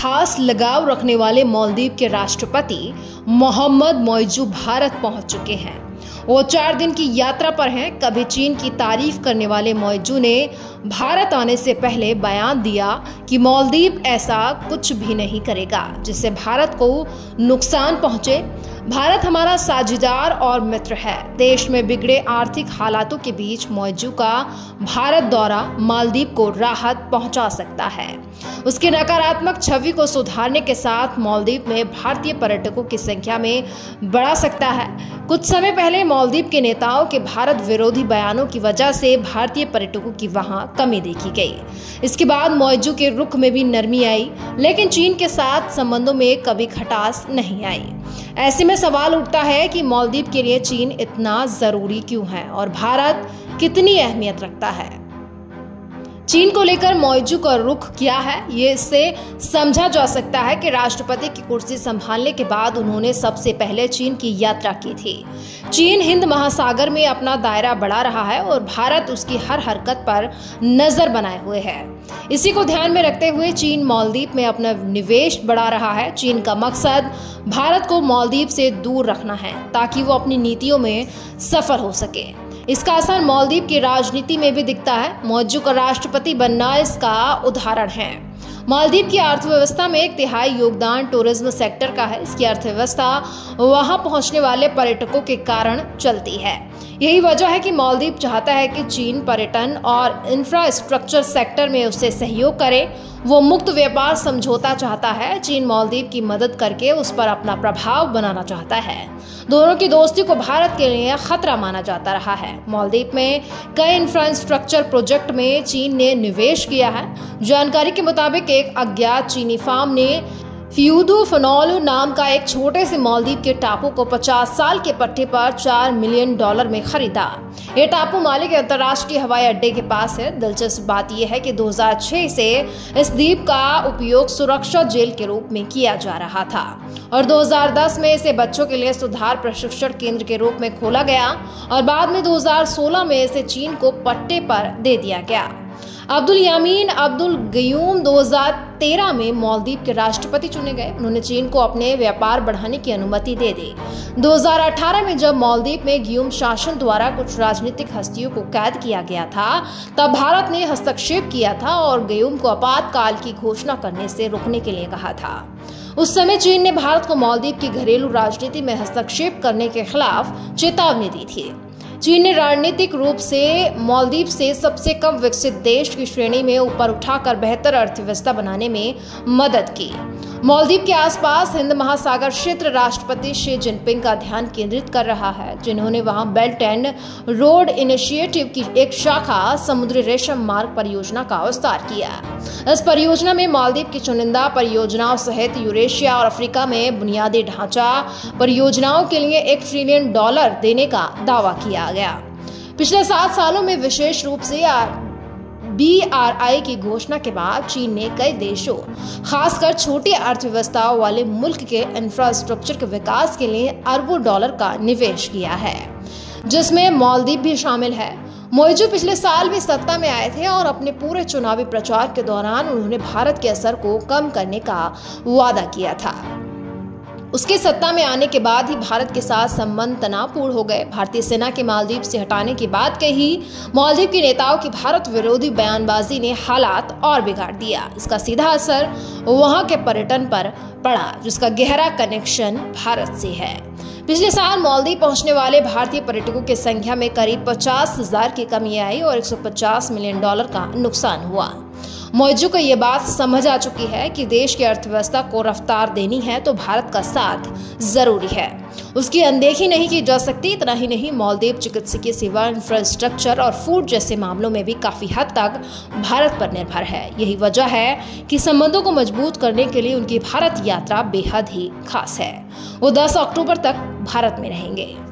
खास लगाव रखने वाले मालदीव के राष्ट्रपति मोहम्मद मोइजू भारत पहुँच चुके हैं। वो चार दिन की यात्रा पर हैं। कभी चीन की तारीफ़ करने वाले मोइजू ने भारत आने से पहले बयान दिया कि मालदीव ऐसा कुछ भी नहीं करेगा, जिससे भारत को नुकसान पहुँचे। भारत हमारा साझेदार और मित्र है। देश में बिगड़े आर्थिक हालातों के बीच मौजू का भारत दौरा मालदीव को राहत पहुँचा सकता है। उसकी नकारात्मक छवि को सुधारने के साथ मालदीव में भारतीय पर्यटकों की संख्या में बढ़ा सकता है। कुछ समय पहले मालदीव के नेताओं के भारत विरोधी बयानों की वजह से भारतीय पर्यटकों की वहाँ कमी देखी गई। इसके बाद मौजू के रुख में भी नरमी आई, लेकिन चीन के साथ संबंधों में कभी खटास नहीं आई। ऐसे में सवाल उठता है कि मालदीव के लिए चीन इतना ज़रूरी क्यों है और भारत कितनी अहमियत रखता है? चीन को लेकर मौजू का रुख क्या है। ये इससे समझा जा सकता है कि राष्ट्रपति की कुर्सी संभालने के बाद उन्होंने सबसे पहले चीन की यात्रा की थी। चीन हिंद महासागर में अपना दायरा बढ़ा रहा है और भारत उसकी हर हरकत पर नज़र बनाए हुए है। इसी को ध्यान में रखते हुए चीन मालदीव में अपना निवेश बढ़ा रहा है। चीन का मकसद भारत को मालदीव से दूर रखना है ताकि वो अपनी नीतियों में सफल हो सके। इसका असर मालदीव की राजनीति में भी दिखता है। मौजू का राष्ट्रपति बनना इसका उदाहरण है। मालदीव की अर्थव्यवस्था में एक तिहाई योगदान टूरिज़्म सेक्टर का है। इसकी अर्थव्यवस्था वहाँ पहुँचने वाले पर्यटकों के कारण चलती है। यही वजह है कि मालदीव चाहता है कि चीन पर्यटन और इंफ्रास्ट्रक्चर सेक्टर में उसे सहयोग करे। वो मुक्त व्यापार समझौता चाहता है। चीन मालदीव की मदद करके उस पर अपना प्रभाव बनाना चाहता है। दोनों की दोस्ती को भारत के लिए खतरा माना जाता रहा है। मालदीव में कई इंफ्रास्ट्रक्चर प्रोजेक्ट में चीन ने निवेश किया है। जानकारी के मुताबिक एक अज्ञात चीनी फार्म ने फ्यूदो फनोल नाम का एक छोटे से मालदीव के टापू को 50 साल के पट्टे पर 4 मिलियन डॉलर में खरीदा। ये टापू मालिक अंतर्राष्ट्रीय हवाई अड्डे के पास है। दिलचस्प बात यह है कि 2006 से इस द्वीप का उपयोग सुरक्षा जेल के रूप में किया जा रहा था। और 2010 में इसे बच्चों के लिए सुधार प्रशिक्षण केंद्र के रूप में खोला गया और बाद में 2016 में इसे चीन को पट्टे पर दे दिया गया। अब्दुल यामीन अब्दुल गयूम 2013 में मालदीव के राष्ट्रपति चुने गए। उन्होंने चीन को अपने व्यापार बढ़ाने की अनुमति दे दी। 2018 में जब मालदीव में गयूम शासन द्वारा कुछ राजनीतिक हस्तियों को कैद किया गया था, तब भारत ने हस्तक्षेप किया था और गयूम को आपातकाल की घोषणा करने से रोकने के लिए कहा था। उस समय चीन ने भारत को मालदीव की घरेलू राजनीति में हस्तक्षेप करने के खिलाफ चेतावनी दी थी। चीन ने राजनीतिक रूप से मालदीव से सबसे कम विकसित देश की श्रेणी में ऊपर उठाकर बेहतर अर्थव्यवस्था बनाने में मदद की। मालदीव के आसपास हिंद महासागर क्षेत्र राष्ट्रपति शी जिनपिंग का ध्यान केंद्रित कर रहा है, जिन्होंने वहाँ बेल्ट एंड रोड इनिशिएटिव की एक शाखा समुद्री रेशम मार्ग परियोजना का विस्तार किया इस परियोजना में मालदीव की चुनिंदा परियोजनाओं सहित यूरेशिया और अफ्रीका में बुनियादी ढांचा परियोजनाओं के लिए एक ट्रिलियन डॉलर देने का दावा किया गया। पिछले सात सालों में विशेष रूप से बीआरआई की घोषणा के बाद चीन ने कई देशों, खासकर छोटी अर्थव्यवस्थाओं वाले मुल्क के इंफ्रास्ट्रक्चर के विकास के लिए अरबों डॉलर का निवेश किया है, जिसमें मालदीव भी शामिल है। मोइजू पिछले साल भी सत्ता में आए थे और अपने पूरे चुनावी प्रचार के दौरान उन्होंने भारत के असर को कम करने का वादा किया था। उसके सत्ता में आने के बाद ही भारत के साथ संबंध तनावपूर्ण हो गए। भारतीय सेना के मालदीव से हटाने की बात कही मालदीव के नेताओं की भारत विरोधी बयानबाजी ने हालात और बिगाड़ दिया। इसका सीधा असर वहाँ के पर्यटन पर पड़ा, जिसका गहरा कनेक्शन भारत से है। पिछले साल मालदीव पहुँचने वाले भारतीय पर्यटकों की संख्या में करीब पचास हज़ार की कमी आई और 150 मिलियन डॉलर का नुकसान हुआ। मौजू को ये बात समझ आ चुकी है कि देश की अर्थव्यवस्था को रफ्तार देनी है तो भारत का साथ ज़रूरी है। उसकी अनदेखी नहीं की जा सकती, इतना ही नहीं, मालदीव चिकित्सकीय सेवा इंफ्रास्ट्रक्चर और फ़ूड जैसे मामलों में भी काफ़ी हद तक भारत पर निर्भर है। यही वजह है कि संबंधों को मज़बूत करने के लिए उनकी भारत यात्रा बेहद ही खास है। वो 10 अक्टूबर तक भारत में रहेंगे।